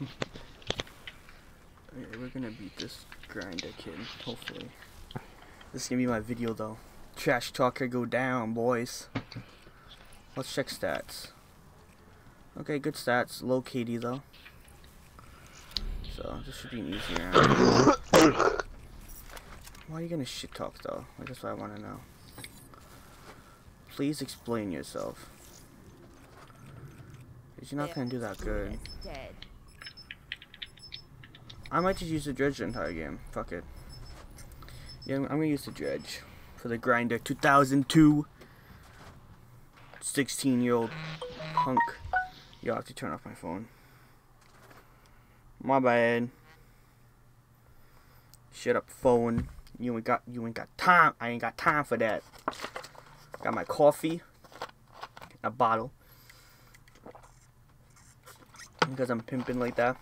Okay, we're gonna beat this grinder kid, hopefully. This is gonna be my video though. Trash talker go down, boys. Let's check stats. Okay, good stats. Low KD though. So this should be an easy round. Why are you gonna shit talk though? Like, that's what I wanna know. Please explain yourself. Cause you're not gonna do that good. I might just use the dredge the entire game. Fuck it. Yeah, I'm, I'm gonna use the dredge for the grinder 2002. 16 year old punk. I have to turn off my phone. My bad. Shut up, phone. You ain't got you ain't got time. I ain't got time for that. Got my coffee. A bottle. Because I'm pimping like that.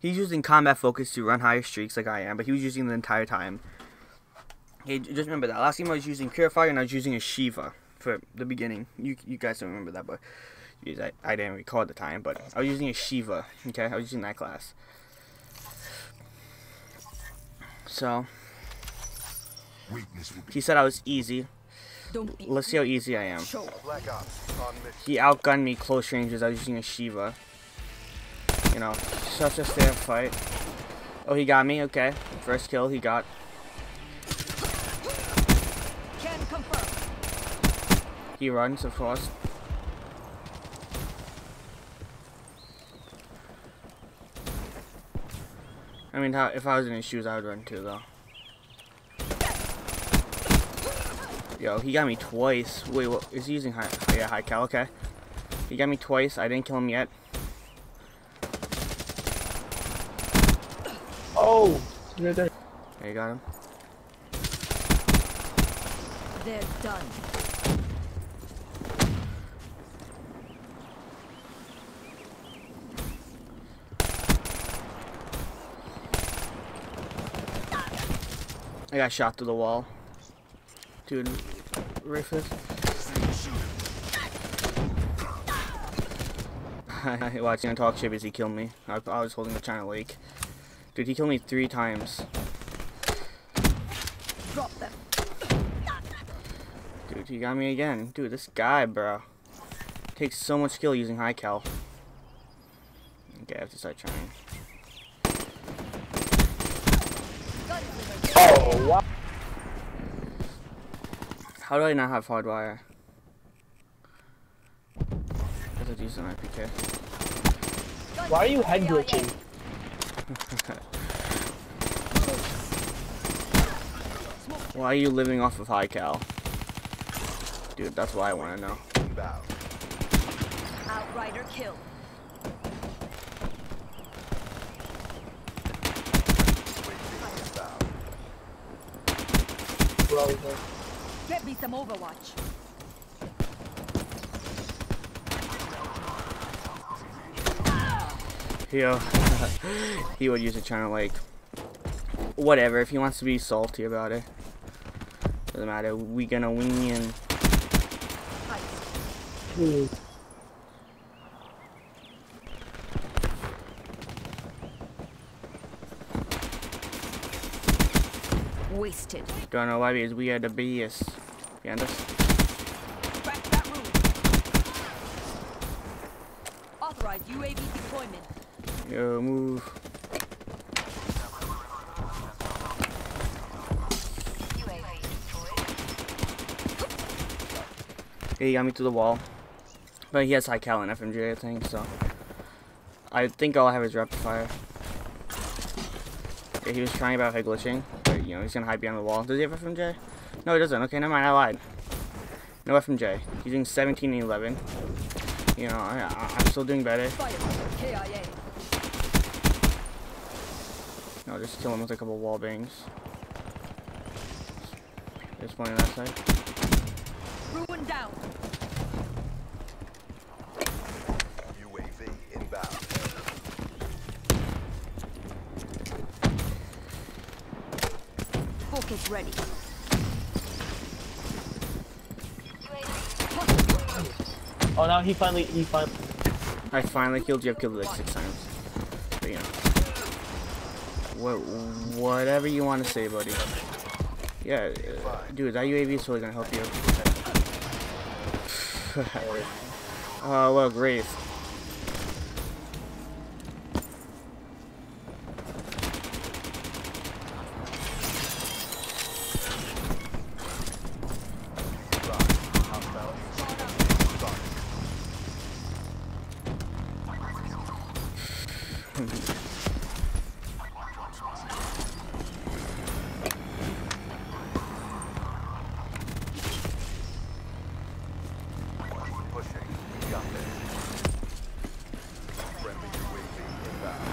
He's using combat focus to run higher streaks like I am, but he was using the entire time. Hey, just remember that. Last game I was using Purifier and I was using a Shiva for the beginning. You you guys don't remember that, but I, I didn't recall at the time. But I was using a Shiva. Okay, I was using that class. So Weakness will be he said I was easy. Let's see how easy I am. show. Black Ops on mission. He outgunned me close ranges. I was using a Shiva. You know, such a fair fight. Oh, he got me. Okay, first kill he got. Can confirm. He runs, of course. I mean, how, if I was in his shoes, I would run too, though. Yo, he got me twice. Wait, what? Is he using high? Yeah, high cal. Okay. He got me twice. I didn't kill him yet. Oh, right there. There you got him. They're done. I got shot through the wall. Dude, Rufus. Watching him talk shit as he killed me. I, I was holding the China Lake. Dude, he killed me three times. Drop them. Dude, he got me again. Dude, this guy, bro. Takes so much skill using high cal. Okay, I have to start trying. Oh, wow. How do I not have hardwire? That's a decent IPK. Why are you head glitching? Why are you living off of high cal? Dude, that's what I want to know. Outrider kill. Uh, Get me some Overwatch. Yo, he would use a China Lake, Whatever, if he wants to be salty about it. Doesn't matter, we gonna win. Hmm. Wasted. Don't know why, because we are the BS. Behind us. Crack that room. Authorize UAV deployment. Yo, move. Yeah, he got me to the wall. But he has high cal and FMJ, I think, so. I think all I have is rapid fire. Yeah, he was trying about head glitching, but you know, he's gonna hide behind the wall. Does he have FMJ? No, he doesn't. Okay, never mind, I lied. No FMJ. He's doing 17 and 11. You know, I, I, I'm still doing better. Fire. KIA. No, just kill him with a couple wall bangs. There's one on that side. Ruin down. UAV inbound. Focus ready. Oh, now he finally, he finally. I finally killed you. I've killed you like six times. What, whatever you want to say, buddy. Yeah, uh, dude, that UAV is totally gonna help you. oh, look, Wraith. Hostile UAV spotted. Keep pushing. We got this. Friendly UAV inbound.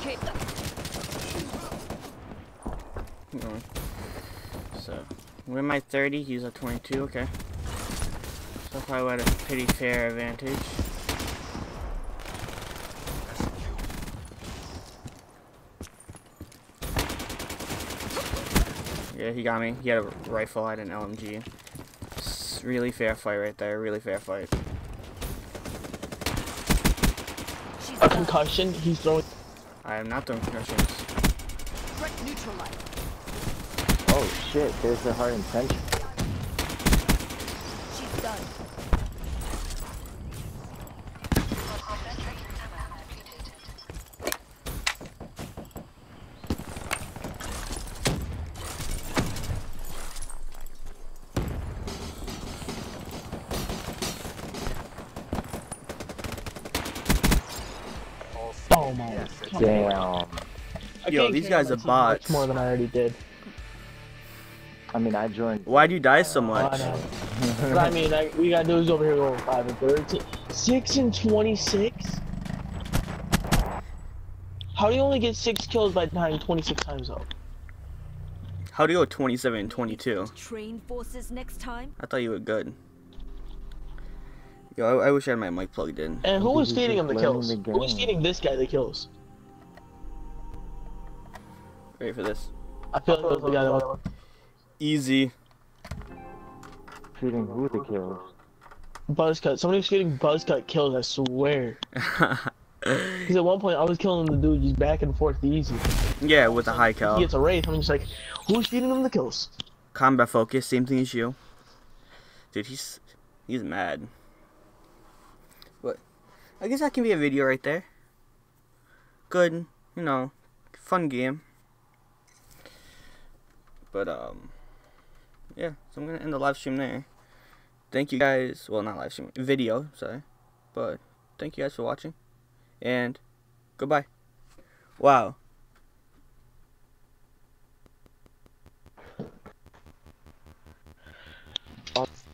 Okay. Keep going. So, we're my 30, he's at 22, okay. So if I would a pretty fair advantage. Yeah, he got me. He had a rifle, I had an LMG. It's really fair fight right there, really fair fight. A concussion. He's throwing. I am not doing concussions. Threat neutralized. Oh shit, there's a hard intention. She's done. Oh my. Yes, Come. Damn. Yo, these guys are about bots. Much more than I already did. I mean, I joined. Why'd you die so much? know. But I mean, I, we got dudes over here going 5 and 13. 6 and 26? How do you only get 6 kills by dying 26 times though? How do you go 27 and 22? Train forces next time. I thought you were good. Yo, I, I wish I had my mic plugged in. And who was feeding him just the kills? the Who was feeding this guy the kills? Ready for this? I feel like it was the guy that was. Easy. Shooting who the kills. Buzzcut. Somebody was feeding Buzzcut kills, I swear. Because at one point I was killing the dude just back and forth easy. yeah, with a high He cal. gets a wraith, I'm just like, who's feeding him the kills? Combat focus, same thing as you. Dude, he's he's mad. But I guess that can be a video right there. Good, you know, fun game. But um, yeah, so I'm going to end the live stream there. Thank you guys, well, not live stream, video, sorry. But thank you guys for watching, and goodbye. Wow. What's?